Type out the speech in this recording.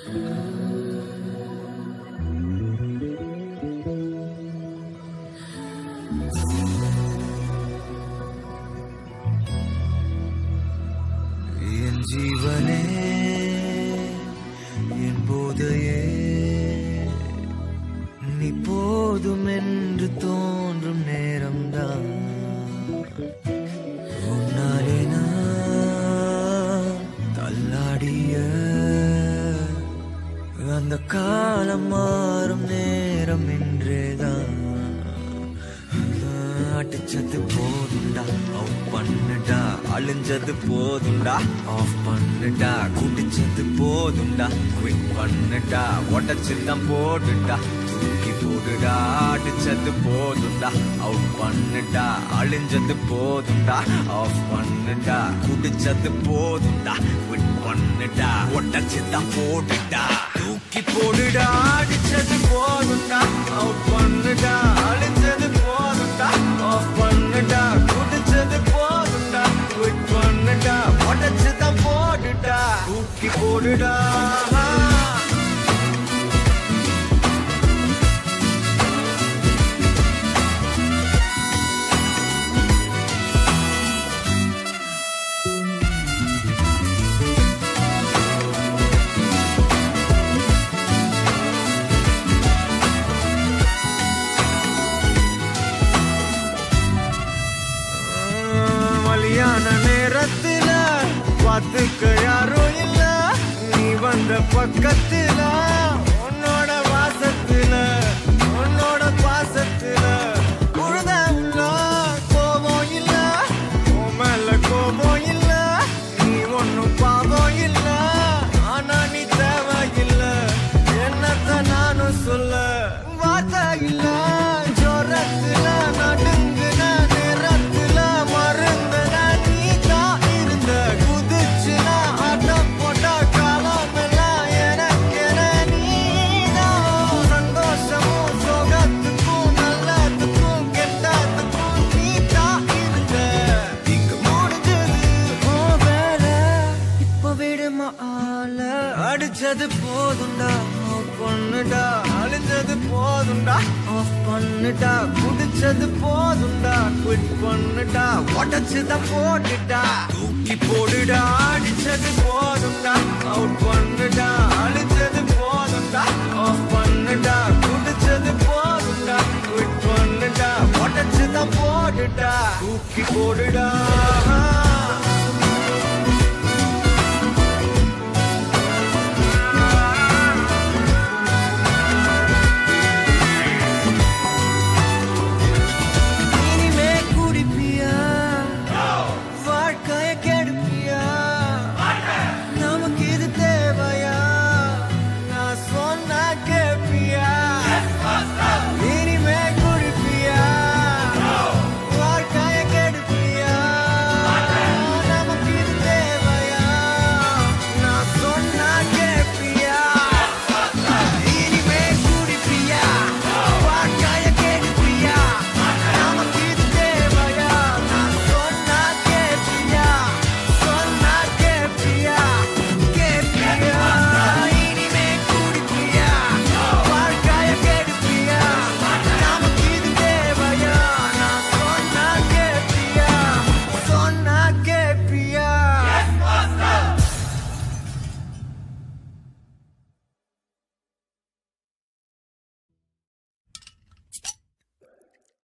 என் ஜீவனே என் போதையே நீ போதும் என்று தோன்றும் நேரம்தான். காலம் மாறும் நேரம் என்றேதான். அடிச்சது போதுண்டா ஆஃப் பண்ணுடா அழிஞ்சது போதுண்டா ஆஃப் பண்ணுடா குடிச்சது போதுண்டா குவிட் பண்ணுடா உடச்சுதான் போடுடா தூக்கி போடுடா அடிச்சது போதுண்டா அவுட் பண்ணுடா அழிஞ்சது போதுண்டா ஆஃப் பண்ணுடா குடிச்சது போதுண்டா குவிட் பண்ணுடா உடச்சுதான் போடுடா தூக்கி போடுடா அடிச்சது போதுண்டா அவுட் பண்ணுடா அழிச்சது போதுண்டா ஆஃப் பண்ணுடா குடிச்சது போதுண்டா குவிட் பண்ணுடா உடச்சுதான் போடுடா. தூக்கி போடுடா. வழியான நேரத்துல பார்த்துக்க யாரும் இல்ல. நீ வந்த பக்கத்துல? ஆள. அடிச்சது போதுண்டா பொண்ணுடா. அழிஞ்சது போதுண்டா ஆஃப் பண்ணுடா. குடிச்சது போதுண்டா குவிட் பண்ணுடா. உடச்சுத போட்டுட்டா. தூக்கி போடுடா அடிச்சது போதுண்டா அவுட் பண்ணுடா. அழிஞ்சது போதுண்டா ஆஃப் பண்ணுடா. குடிச்சது போதுண்டா குவிட் பண்ணுடா. உடச்சுத போட்டுட்டா. தூக்கி போடுடா.